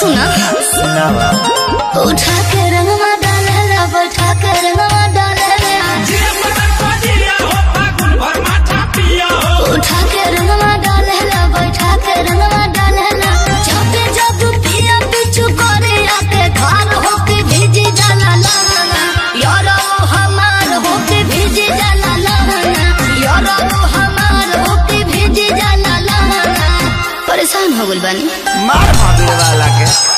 送男。不儿 oh गुलबन मार माधुर वाला के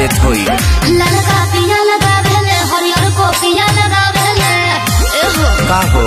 देत होई का हो?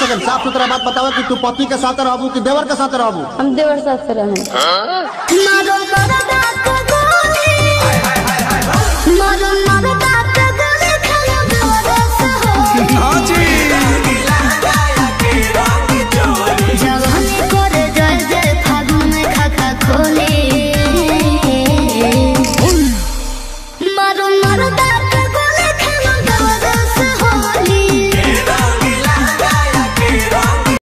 सेकंड साफ़ सुथरा बात बताओ कि तू पति के साथ रहू कि देवर के साथ रहू हम देवर साथ रहे। हाँ?